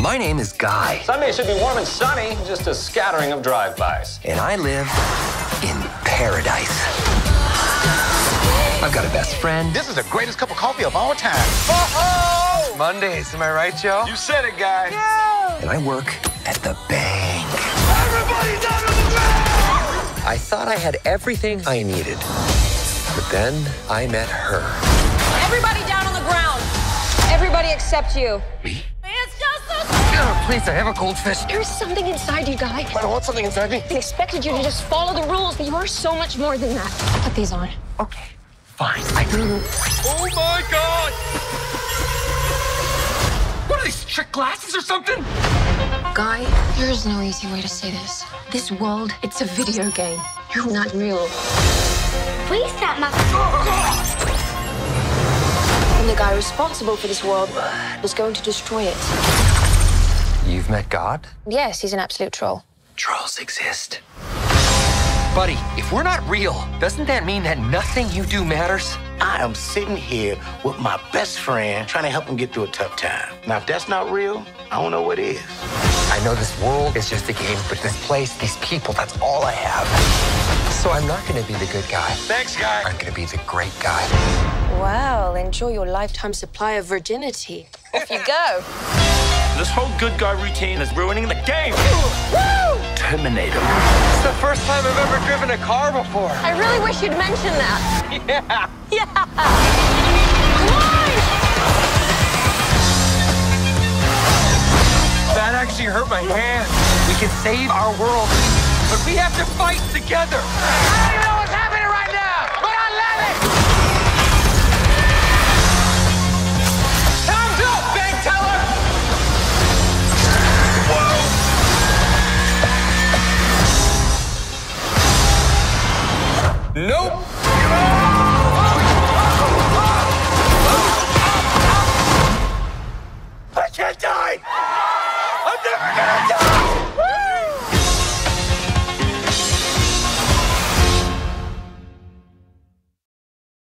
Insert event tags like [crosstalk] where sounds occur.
My name is Guy. Sunday should be warm and sunny, just a scattering of drive-bys. And I live in paradise. I've got a best friend. This is the greatest cup of coffee of all time. Oh! Mondays, am I right, Joe? You said it, guy. Yeah. And I work at the bank. Everybody down to the bank! I thought I had everything I needed. But then I met her. Everybody down on the ground. Everybody except you. Me? It's just a... Oh, please, I have a goldfish. There's something inside you, Guy. I don't want something inside me. I expected you to just follow the rules, but you are so much more than that. Put these on. Okay, fine. I do. Oh my God! What are these, trick glasses or something? Guy, there is no easy way to say this. This world, it's a video game. You're not real. Please stop my... Oh, and the guy responsible for this world was going to destroy it. You've met God? Yes, he's an absolute troll. Trolls exist. Buddy, if we're not real, doesn't that mean that nothing you do matters? I am sitting here with my best friend trying to help him get through a tough time. Now, if that's not real, I don't know what is. I know this world is just a game, but this place, these people, that's all I have. So I'm not gonna be the good guy. Thanks, guy. I'm gonna be the great guy. Well, enjoy your lifetime supply of virginity. Off you go. This whole good guy routine is ruining the game. Terminator. It's the first time I've ever driven a car before. I really wish you'd mention that. [laughs] Yeah. Yeah. Come on! That actually hurt my hand. We can save our world, but we have to fight together. Nope. I can't die! I'm never gonna die!